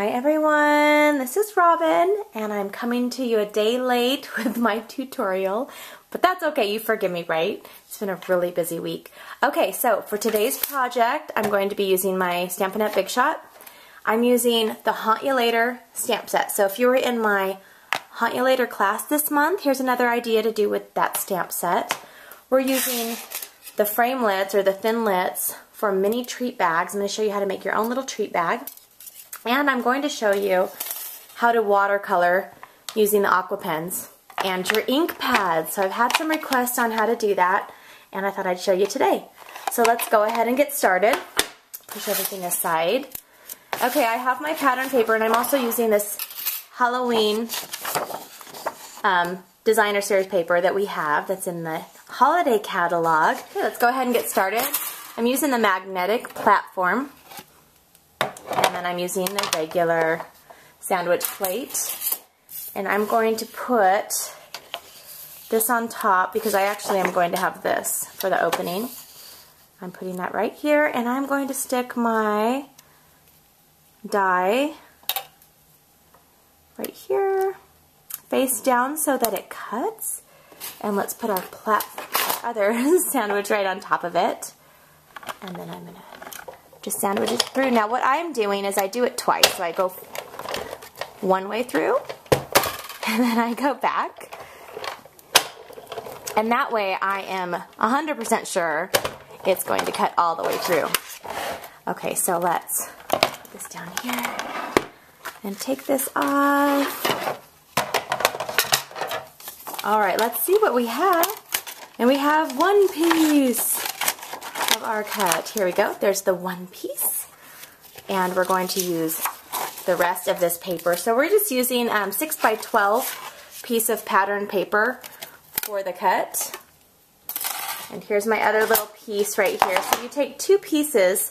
Hi everyone, this is Robyn and I'm coming to you a day late with my tutorial, but that's okay, you forgive me, right? It's been a really busy week. Okay, so for today's project, I'm going to be using my Stampin' Up! Big Shot. I'm using the Haunt You Later stamp set. So if you were in my Haunt You Later class this month, here's another idea to do with that stamp set. We're using the framelits or the thinlits for mini treat bags. I'm going to show you how to make your own little treat bag. And I'm going to show you how to watercolor using the aqua pens and your ink pads. So I've had some requests on how to do that and I thought I'd show you today. So let's go ahead and get started. Push everything aside. Okay, I have my pattern paper and I'm also using this Halloween um, designer series paper that we have that's in the holiday catalog. Okay, let's go ahead and get started. I'm using the magnetic platform and then I'm using the regular sandwich plate. And I'm going to put this on top because I actually am going to have this for the opening. I'm putting that right here and I'm going to stick my die right here face down so that it cuts. And let's put our, plat our other sandwich right on top of it. And then I'm going to just sandwich it through. Now what I'm doing is I do it twice. So I go one way through and then I go back. And that way I am 100% sure it's going to cut all the way through. Okay, so let's put this down here and take this off. All right, let's see what we have. And we have one piece of our cut. Here we go. There's the one piece. And we're going to use the rest of this paper. So we're just using um, 6 by 12 piece of pattern paper for the cut. And here's my other little piece right here. So you take two pieces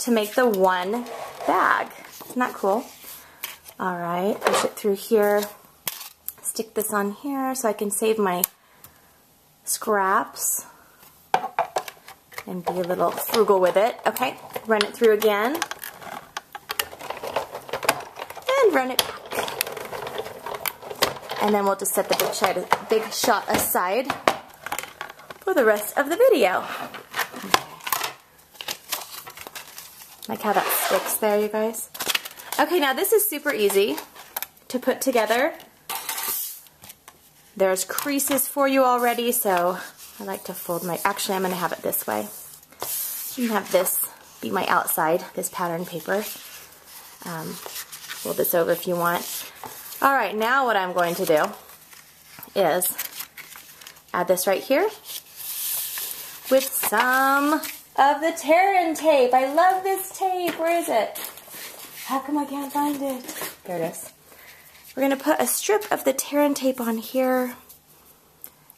to make the one bag. Isn't that cool? All right, push it through here. Stick this on here so I can save my scraps and be a little frugal with it. Okay, run it through again. And run it back. And then we'll just set the big shot, big shot aside for the rest of the video. Like how that sticks there, you guys. Okay, now this is super easy to put together. There's creases for you already, so I like to fold my, actually I'm going to have it this way. You can have this be my outside, this pattern paper. Um, fold this over if you want. Alright, now what I'm going to do is add this right here with some of the Tear & Tape. I love this tape. Where is it? How come I can't find it? There it is. We're going to put a strip of the Tear & Tape on here.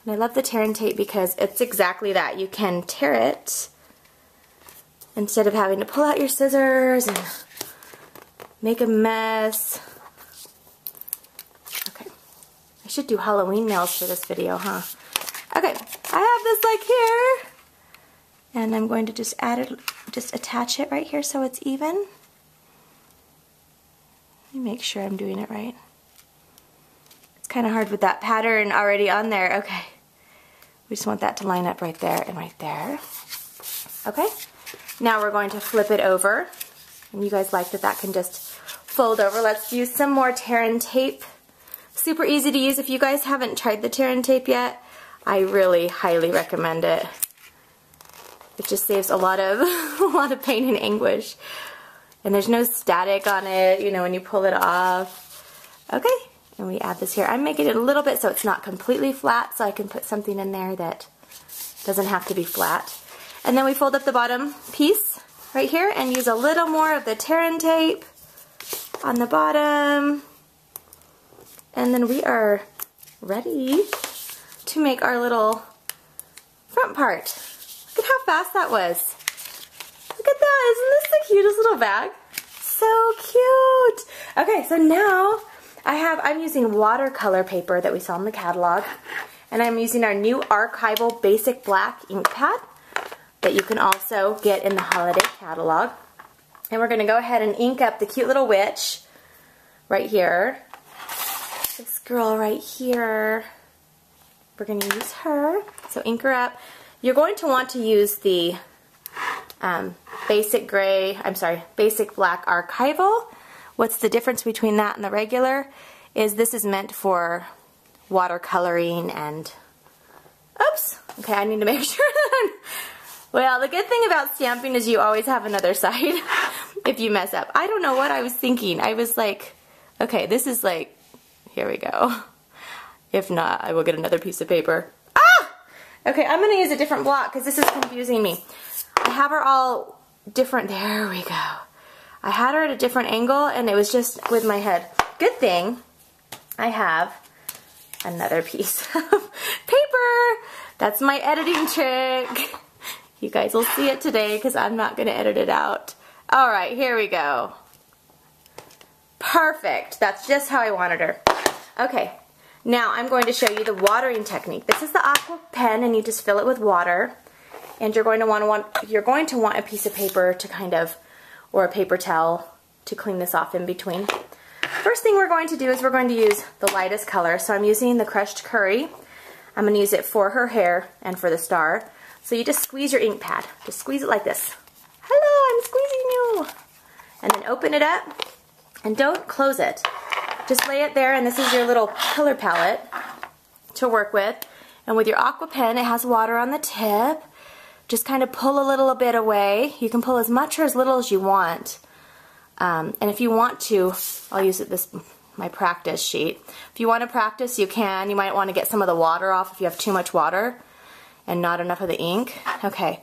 And I love the Tear & Tape because it's exactly that. You can tear it instead of having to pull out your scissors and make a mess. Okay. I should do Halloween nails for this video, huh? Okay, I have this like here. And I'm going to just add it, just attach it right here so it's even. Let me make sure I'm doing it right. It's kind of hard with that pattern already on there. Okay. We just want that to line up right there and right there. Okay. Now we're going to flip it over. And you guys like that that can just fold over. Let's use some more Tear & Tape. Super easy to use. If you guys haven't tried the Tear & Tape yet, I really highly recommend it. It just saves a lot of a lot of pain and anguish. And there's no static on it, you know, when you pull it off. Okay, and we add this here. I'm making it a little bit so it's not completely flat so I can put something in there that doesn't have to be flat. And then we fold up the bottom piece right here and use a little more of the Tear & Tape on the bottom. And then we are ready to make our little front part. Look at how fast that was. Look at that, isn't this the cutest little bag? So cute. Okay, so now I have, I'm using watercolor paper that we saw in the catalog. And I'm using our new Archival Basic Black ink pad that you can also get in the holiday catalog. And we're going to go ahead and ink up the cute little witch right here. This girl right here. We're going to use her. So ink her up. You're going to want to use the um, basic gray, I'm sorry, basic black archival. What's the difference between that and the regular is this is meant for watercoloring and, oops, okay, I need to make sure well, the good thing about stamping is you always have another side if you mess up. I don't know what I was thinking. I was like, okay, this is like, here we go. If not, I will get another piece of paper. Ah! Okay, I'm going to use a different block because this is confusing me. I have her all different. There we go. I had her at a different angle and it was just with my head. Good thing I have another piece of paper. That's my editing trick. You guys will see it today because I'm not going to edit it out. All right, here we go. Perfect. That's just how I wanted her. Okay, now I'm going to show you the watering technique. This is the aqua pen and you just fill it with water. And you're going to want to want you're going to want a piece of paper to kind of or a paper towel to clean this off in between. First thing we're going to do is we're going to use the lightest color. So I'm using the crushed curry. I'm going to use it for her hair and for the star. So you just squeeze your ink pad. Just squeeze it like this. Hello, I'm squeezing you. And then open it up and don't close it. Just lay it there and this is your little color palette to work with. And with your aqua pen, it has water on the tip. Just kind of pull a little bit away. You can pull as much or as little as you want. Um, and if you want to, I'll use it this my practice sheet. If you want to practice, you can. You might want to get some of the water off if you have too much water and not enough of the ink. Okay,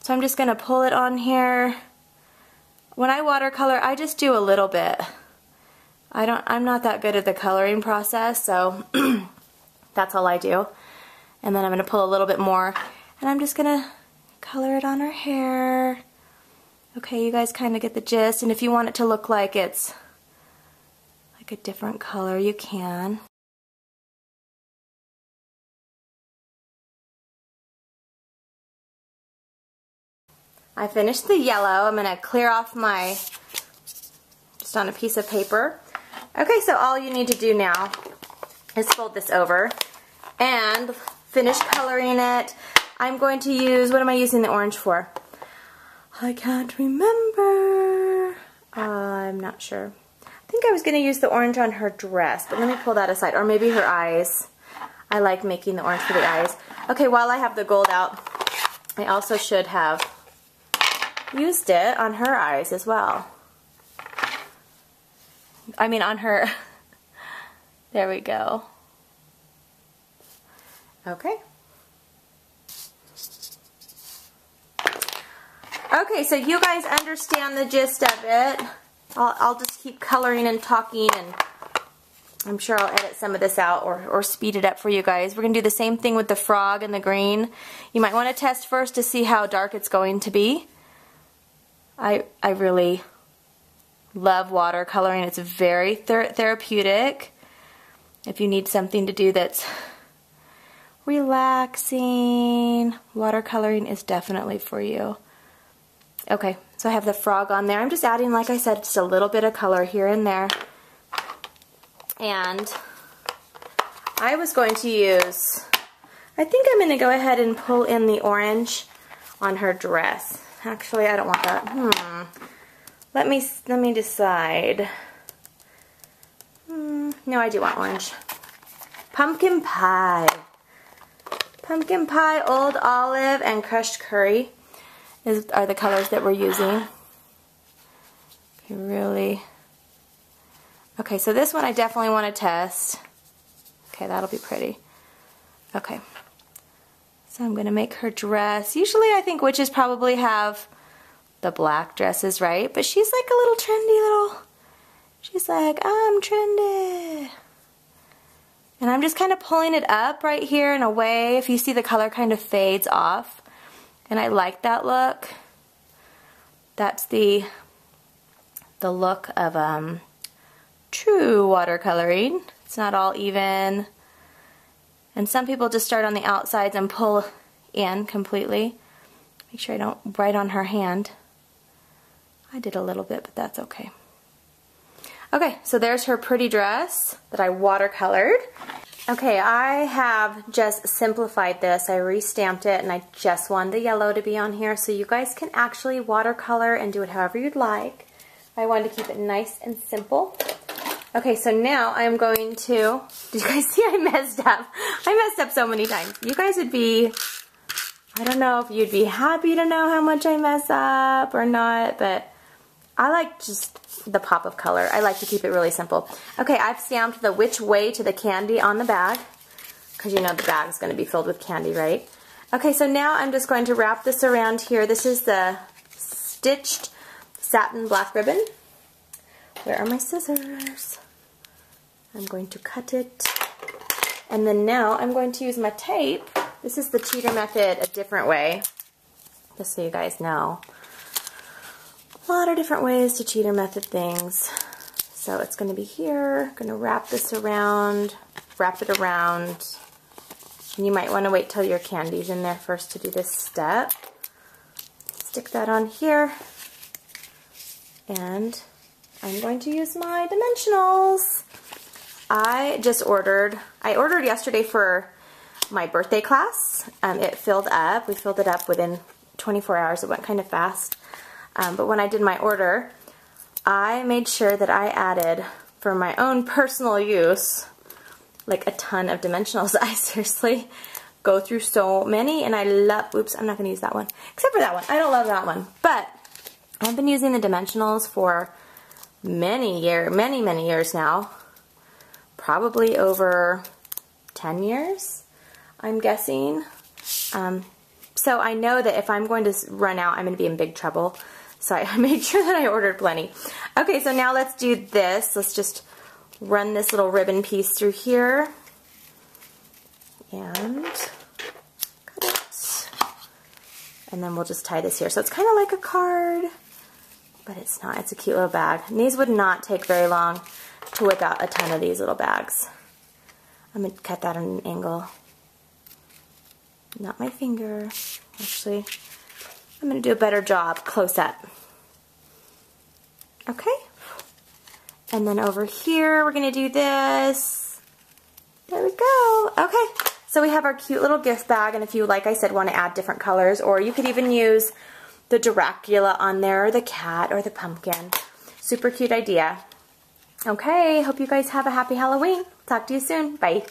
so I'm just going to pull it on here. When I watercolor, I just do a little bit. I don't, I'm not that good at the coloring process, so that's all I do. And then I'm going to pull a little bit more, and I'm just going to color it on her hair. Okay, you guys kind of get the gist, and if you want it to look like it's like a different color, you can. I finished the yellow. I'm going to clear off my, just on a piece of paper. Okay, so all you need to do now is fold this over and finish coloring it. I'm going to use, what am I using the orange for? I can't remember. Uh, I'm not sure. I think I was going to use the orange on her dress, but let me pull that aside. Or maybe her eyes. I like making the orange for the eyes. Okay, while I have the gold out, I also should have used it on her eyes as well. I mean on her. there we go. Okay. Okay, so you guys understand the gist of it. I'll, I'll just keep coloring and talking and I'm sure I'll edit some of this out or, or speed it up for you guys. We're going to do the same thing with the frog and the green. You might want to test first to see how dark it's going to be. I, I really love watercoloring. It's very ther therapeutic. If you need something to do that's relaxing, watercoloring is definitely for you. Okay, so I have the frog on there. I'm just adding, like I said, just a little bit of color here and there. And I was going to use, I think I'm going to go ahead and pull in the orange on her dress. Actually, I don't want that. Hmm. Let me let me decide. Hmm. No, I do want orange. Pumpkin pie. Pumpkin pie, old olive, and crushed curry is, are the colors that we're using. Okay, really. Okay, so this one I definitely want to test. Okay, that'll be pretty. Okay. So I'm going to make her dress. Usually I think witches probably have the black dresses, right? But she's like a little trendy little, she's like, I'm trendy. And I'm just kind of pulling it up right here in a way. If you see the color kind of fades off. And I like that look. That's the the look of um, true watercoloring. It's not all even. And some people just start on the outsides and pull in completely. Make sure I don't write on her hand. I did a little bit, but that's okay. Okay, so there's her pretty dress that I watercolored. Okay, I have just simplified this. I restamped it and I just want the yellow to be on here so you guys can actually watercolor and do it however you'd like. I wanted to keep it nice and simple. Okay, so now I'm going to, did you guys see I messed up? I messed up so many times. You guys would be, I don't know if you'd be happy to know how much I mess up or not, but I like just the pop of color. I like to keep it really simple. Okay, I've stamped the which way to the candy on the bag because you know the bag's going to be filled with candy, right? Okay, so now I'm just going to wrap this around here. This is the stitched satin black ribbon. Where are my scissors? I'm going to cut it. And then now I'm going to use my tape. This is the cheater method a different way, just so you guys know a lot of different ways to cheater method things. So it's going to be here, I'm going to wrap this around, wrap it around. And you might want to wait till your candy's in there first to do this step. Stick that on here. And I'm going to use my dimensionals. I just ordered, I ordered yesterday for my birthday class. Um, it filled up. We filled it up within 24 hours. It went kind of fast. Um, but when I did my order, I made sure that I added, for my own personal use, like a ton of dimensionals. I seriously go through so many and I love, oops, I'm not going to use that one. Except for that one. I don't love that one. But I've been using the dimensionals for many years, many, many years now. Probably over 10 years, I'm guessing. Um, so I know that if I'm going to run out, I'm going to be in big trouble. So I made sure that I ordered plenty. Okay, so now let's do this. Let's just run this little ribbon piece through here. And cut it. And then we'll just tie this here. So it's kind of like a card, but it's not. It's a cute little bag. And these would not take very long to whip out a ton of these little bags. I'm going to cut that at an angle. Not my finger. Actually, I'm going to do a better job close up. Okay. And then over here, we're going to do this. There we go. Okay. So we have our cute little gift bag, and if you, like I said, want to add different colors, or you could even use the Dracula on there, or the cat, or the pumpkin. Super cute idea. Okay, hope you guys have a happy Halloween. Talk to you soon. Bye.